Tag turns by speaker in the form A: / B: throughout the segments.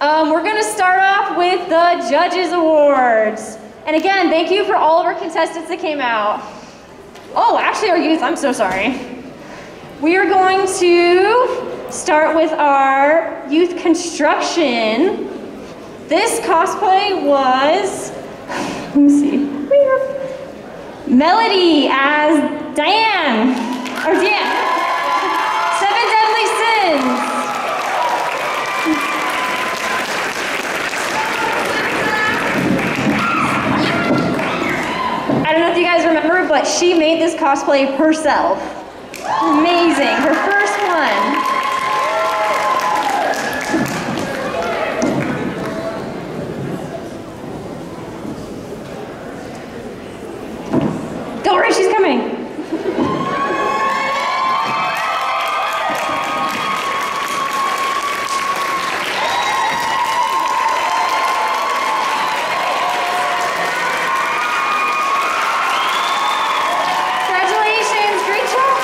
A: Um, we're gonna start off with the Judges Awards. And again, thank you for all of our contestants that came out. Oh, actually our youth, I'm so sorry. We are going to start with our youth construction. This cosplay was, let me see, Melody as Diane, or Diane, but she made this cosplay herself. Amazing, her first one. Go, Ray, she's coming. Congratulations, great job.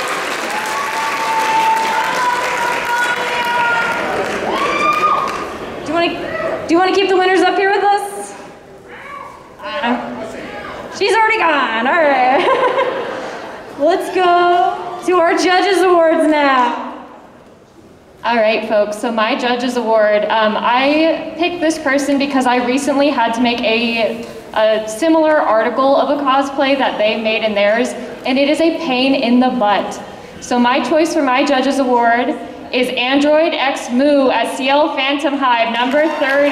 A: Do you want to do you want to keep the winners up here with us? She's already gone. All right. Let's go to our judges awards now.
B: All right, folks, so my Judges Award, um, I picked this person because I recently had to make a, a similar article of a cosplay that they made in theirs, and it is a pain in the butt. So my choice for my Judges Award is Android X Moo as Ciel Phantomhive, number 30.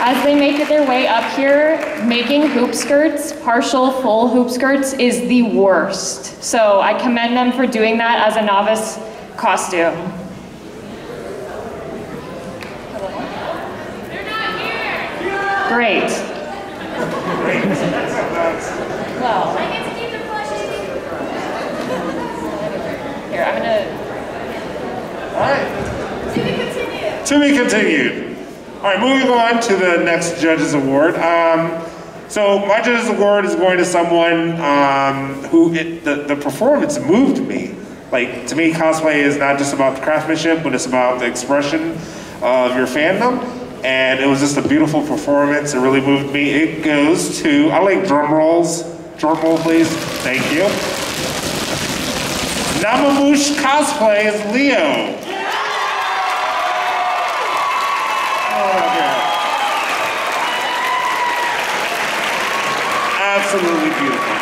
B: As they make it their way up here, making hoop skirts, partial full hoop skirts, is the worst. So I commend them for doing that as a novice costume. Great. Well. Here, I'm gonna.
C: To be continued. All right, moving on to the next Judges Award. Um, so my Judges Award is going to someone um, who it, the, the performance moved me. Like, to me, cosplay is not just about the craftsmanship, but it's about the expression of your fandom. And it was just a beautiful performance. It really moved me. It goes to, I like drum rolls. Drum roll, please. Thank you. Namamush cosplay is Leo. Absolutely beautiful.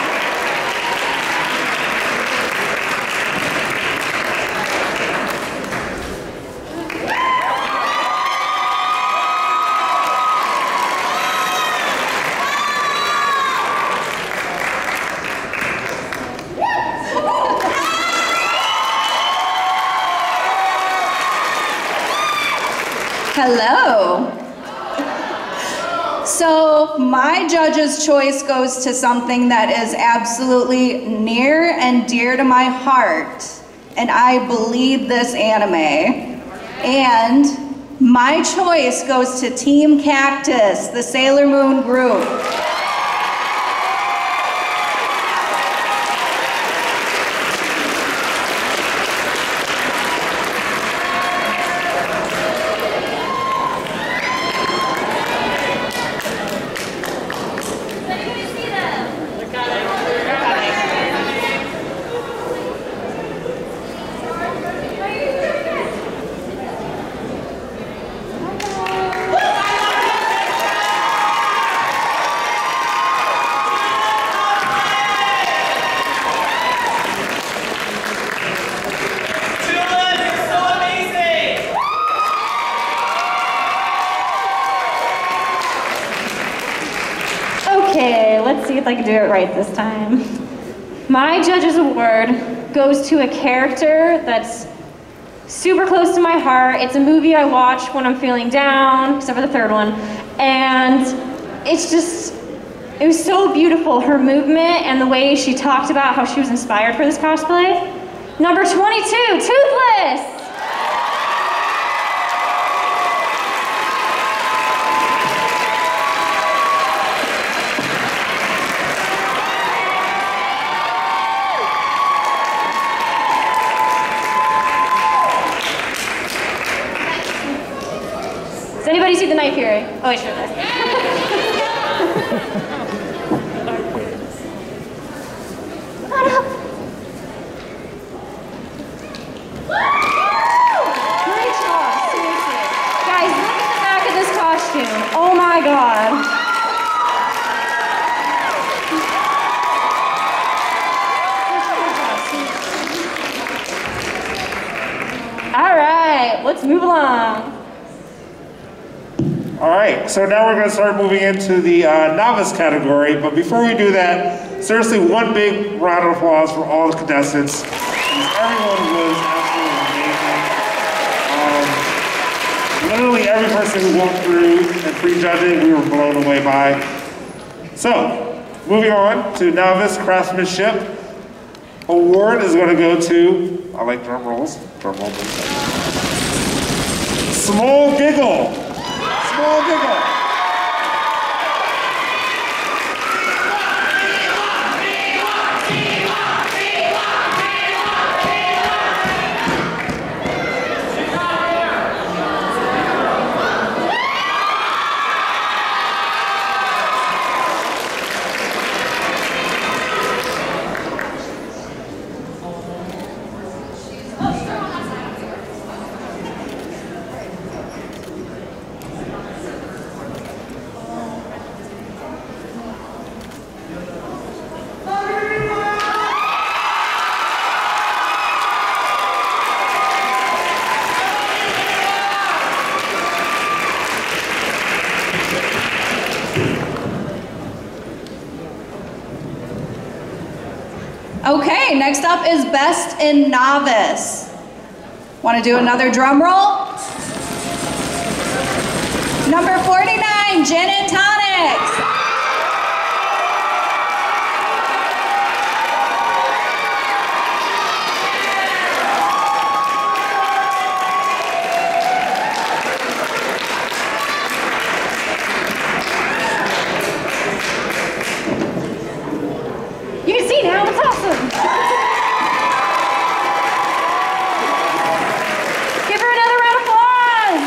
D: Hello. So, my judge's choice goes to something that is absolutely near and dear to my heart, and I believe this anime. And my choice goes to Team Cactus, the Sailor Moon group.
A: Can do it right this time. My Judges Award goes to a character that's super close to my heart. It's a movie I watch when I'm feeling down, except for the third one. And it's just, it was so beautiful. Her movement and the way she talked about how she was inspired for this cosplay. Number 22, Toothless! You see the knife here? Oh, wait, sure. Come on up. Great job, seriously. Guys, look at the back of this costume. Oh my god. All right, let's move along.
C: All right, so now we're going to start moving into the uh, novice category. But before we do that, seriously, one big round of applause for all the contestants. Everyone was absolutely amazing. Um, literally every person who walked through and pre-judging, we were blown away by. So, moving on to novice craftsmanship. Award is going to go to, I like drum rolls, drum rolls. Small Giggle. Small Giggle.
D: Next up is Best in Novice. Want to do another drum roll? Number 49, Gin and Tonics.
A: You can see now, it's awesome. Give her another round of applause.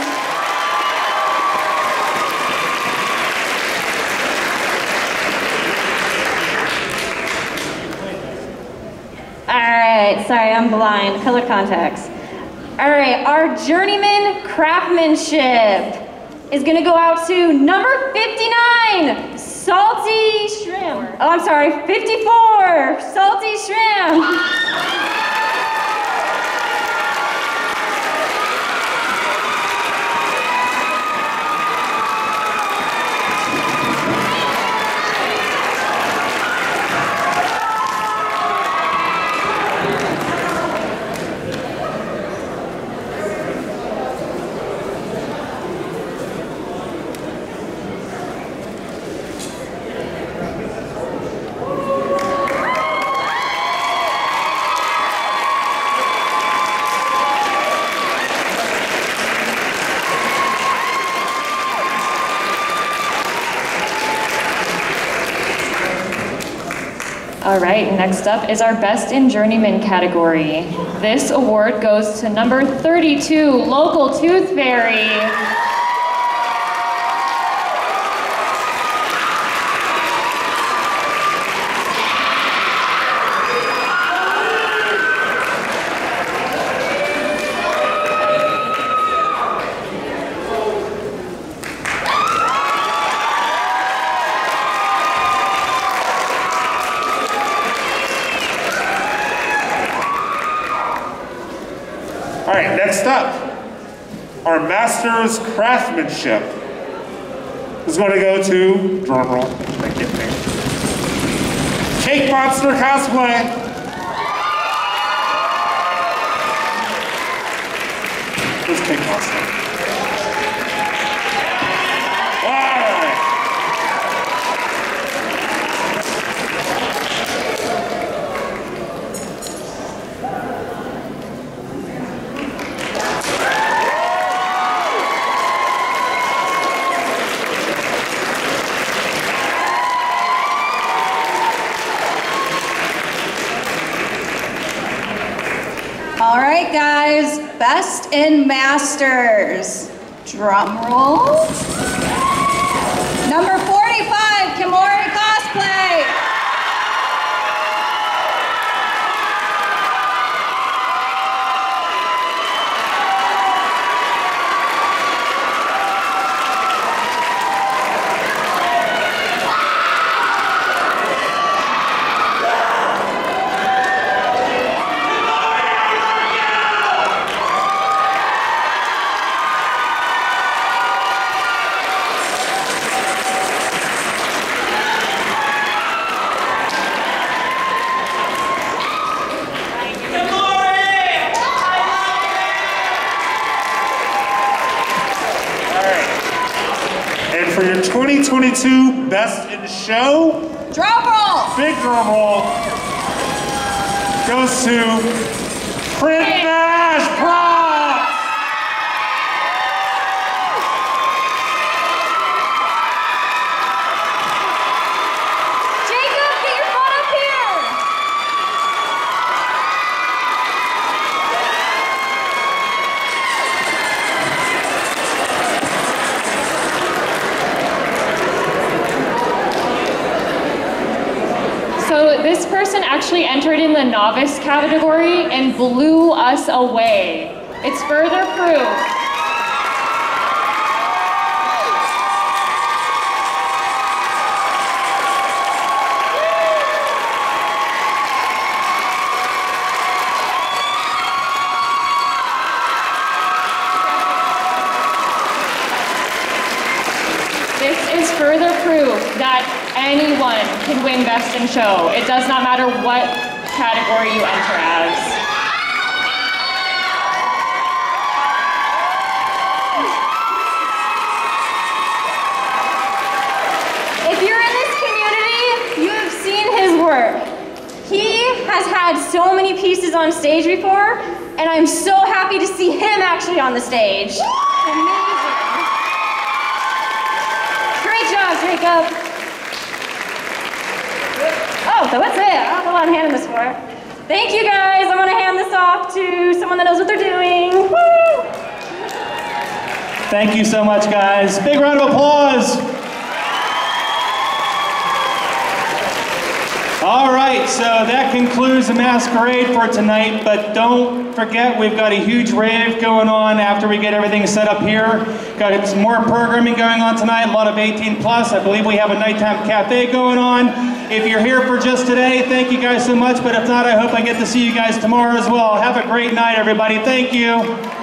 A: All right, sorry, I'm blind. Color contacts. All right, our journeyman craftsmanship is gonna go out to number 59, salty shrimp. Oh, I'm sorry, 54, salty shrimp.
B: All right, next up is our Best in Journeyman category. This award goes to number 32, Local Tooth Fairy.
C: All right, next up, our master's craftsmanship is going to go to, drum roll, thank you. Cake Monster Cosplay. Where's Cake Monster? All right.
D: In Masters. Drum roll. Number 45, Kimori Cosplay.
C: And for your 2022 Best in the Show,
D: Drum roll.
C: big drum roll goes to Print Nash Props.
A: Jacob, get your butt up here.
B: So this person actually entered in the novice category and blew us away. It's further proof. This is further proof that anyone can win Best in Show. It does not matter what category you enter as.
A: If you're in this community, you have seen his work. He has had so many pieces on stage before, and I'm so happy to see him actually on the stage. Amazing. Great job, Jacob. Oh, so what's it? I don't know what I'm handing this for. Thank you guys. I'm gonna hand this off to someone that knows what they're doing. Woo!
E: Thank you so much, guys. Big round of applause. All right, so that concludes the masquerade for tonight, but don't forget we've got a huge rave going on after we get everything set up here. Got some more programming going on tonight, a lot of 18 plus. I believe we have a nighttime cafe going on. If you're here for just today, thank you guys so much, but if not, I hope I get to see you guys tomorrow as well. Have a great night, everybody. Thank you.